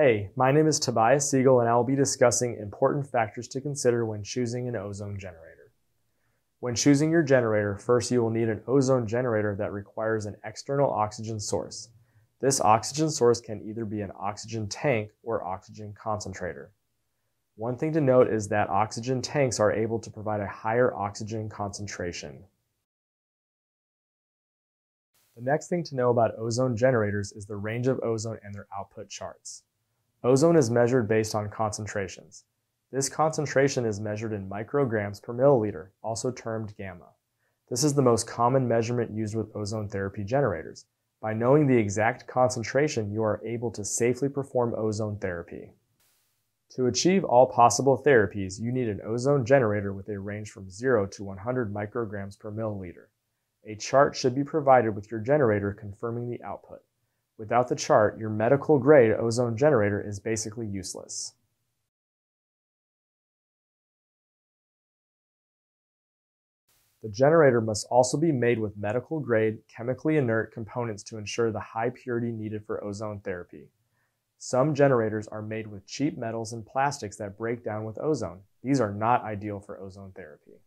Hey, my name is Tobias Siegel and I will be discussing important factors to consider when choosing an ozone generator. When choosing your generator, first you will need an ozone generator that requires an external oxygen source. This oxygen source can either be an oxygen tank or oxygen concentrator. One thing to note is that oxygen tanks are able to provide a higher oxygen concentration. The next thing to know about ozone generators is the range of ozone and their output charts. Ozone is measured based on concentrations. This concentration is measured in micrograms per milliliter, also termed gamma. This is the most common measurement used with ozone therapy generators. By knowing the exact concentration, you are able to safely perform ozone therapy. To achieve all possible therapies, you need an ozone generator with a range from 0 to 100 micrograms per milliliter. A chart should be provided with your generator confirming the output. Without the chart, your medical grade ozone generator is basically useless. The generator must also be made with medical grade, chemically inert components to ensure the high purity needed for ozone therapy. Some generators are made with cheap metals and plastics that break down with ozone. These are not ideal for ozone therapy.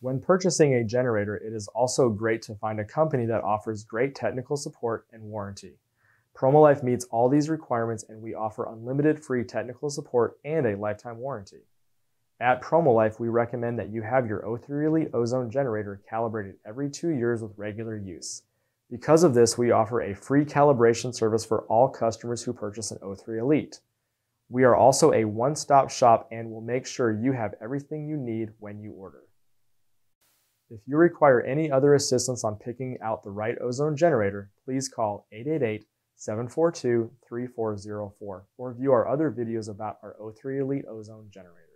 When purchasing a generator, it is also great to find a company that offers great technical support and warranty. Promolife meets all these requirements and we offer unlimited free technical support and a lifetime warranty. At Promolife, we recommend that you have your O3 Elite ozone generator calibrated every two years with regular use. Because of this, we offer a free calibration service for all customers who purchase an O3 Elite. We are also a one-stop shop and will make sure you have everything you need when you order. If you require any other assistance on picking out the right ozone generator, please call 888 742 3404 or view our other videos about our O3 Elite Ozone generator.